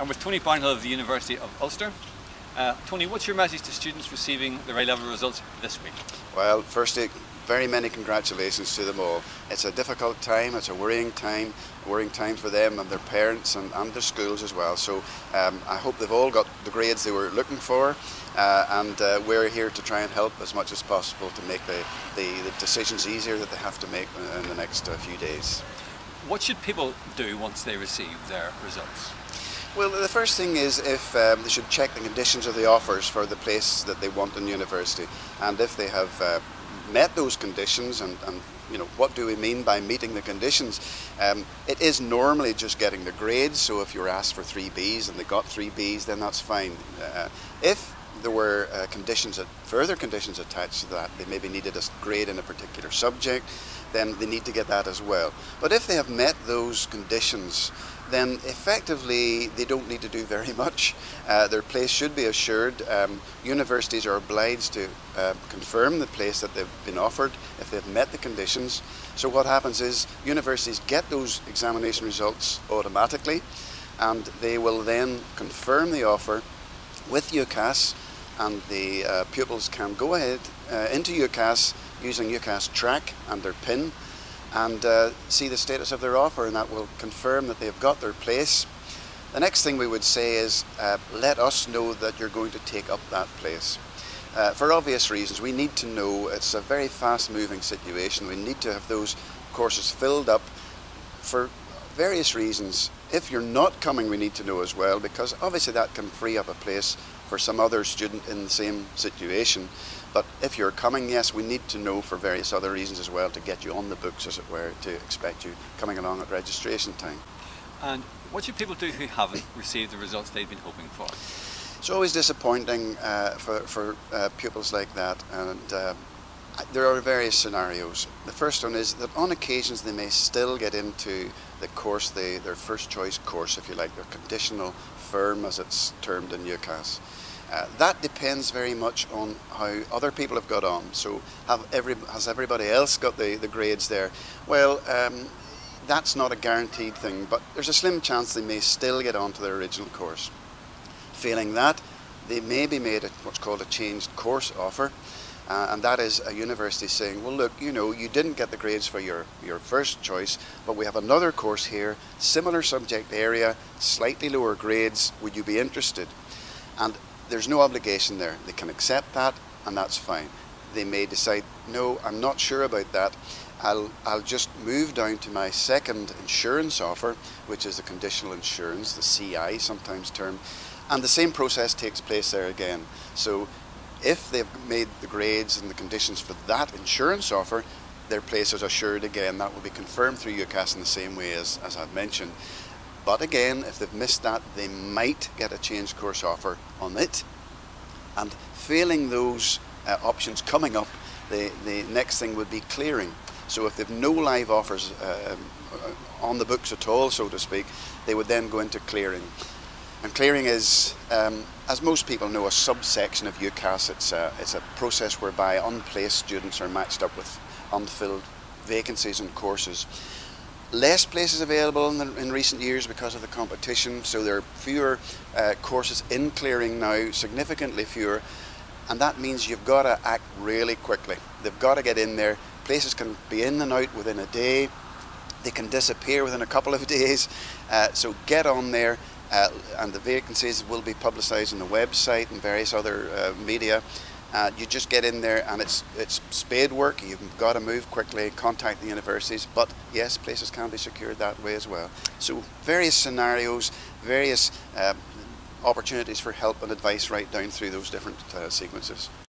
I'm with Tony Barnhill of the University of Ulster. Uh, Tony, what's your message to students receiving their A-level results this week? Well, firstly, very many congratulations to them all. It's a difficult time, it's a worrying time, a worrying time for them and their parents and, and their schools as well. So um, I hope they've all got the grades they were looking for uh, and uh, we're here to try and help as much as possible to make the, the, the decisions easier that they have to make in the next uh, few days. What should people do once they receive their results? Well, the first thing is if um, they should check the conditions of the offers for the place that they want in university, and if they have uh, met those conditions, and, and, you know what do we mean by meeting the conditions? Um, it is normally just getting the grades. So if you're asked for three Bs and they got three Bs, then that's fine. Uh, if there were uh, conditions, further conditions attached to that. They maybe needed a grade in a particular subject, then they need to get that as well. But if they have met those conditions, then effectively they don't need to do very much. Uh, their place should be assured. Um, universities are obliged to uh, confirm the place that they've been offered if they've met the conditions. So what happens is universities get those examination results automatically and they will then confirm the offer with UCAS and the uh, pupils can go ahead uh, into UCAS using UCAS track and their PIN and uh, see the status of their offer and that will confirm that they've got their place. The next thing we would say is uh, let us know that you're going to take up that place. Uh, for obvious reasons, we need to know it's a very fast moving situation. We need to have those courses filled up for various reasons. If you're not coming, we need to know as well, because obviously that can free up a place for some other student in the same situation. But if you're coming, yes, we need to know for various other reasons as well to get you on the books, as it were, to expect you coming along at registration time. And what should people do who haven't received the results they've been hoping for? It's always disappointing uh, for, for uh, pupils like that, and uh, there are various scenarios. The first one is that on occasions they may still get into the course, they, their first choice course, if you like, their conditional firm as it's termed in UCAS. Uh, that depends very much on how other people have got on. So have every, has everybody else got the, the grades there? Well, um, that's not a guaranteed thing, but there's a slim chance they may still get onto their original course. Failing that, they may be made a, what's called a changed course offer, uh, and that is a university saying, well, look, you know, you didn't get the grades for your, your first choice, but we have another course here, similar subject area, slightly lower grades, would you be interested? And there's no obligation there. They can accept that, and that's fine. They may decide, no, I'm not sure about that. I'll, I'll just move down to my second insurance offer, which is the conditional insurance, the CI sometimes term, and the same process takes place there again. So if they've made the grades and the conditions for that insurance offer, their place is assured again. That will be confirmed through UCAS in the same way as, as I've mentioned. But again, if they've missed that, they might get a change course offer on it. And failing those uh, options coming up, the, the next thing would be clearing. So if they've no live offers uh, on the books at all, so to speak, they would then go into clearing. And clearing is, um, as most people know, a subsection of UCAS. It's a, it's a process whereby unplaced students are matched up with unfilled vacancies and courses. Less places available in, the, in recent years because of the competition, so there are fewer uh, courses in clearing now, significantly fewer, and that means you've got to act really quickly. They've got to get in there. Places can be in and out within a day. They can disappear within a couple of days. Uh, so get on there uh, and the vacancies will be publicised on the website and various other uh, media. Uh, you just get in there and it's it's spade work. You've got to move quickly, contact the universities. But yes, places can be secured that way as well. So various scenarios, various uh, opportunities for help and advice right down through those different uh, sequences.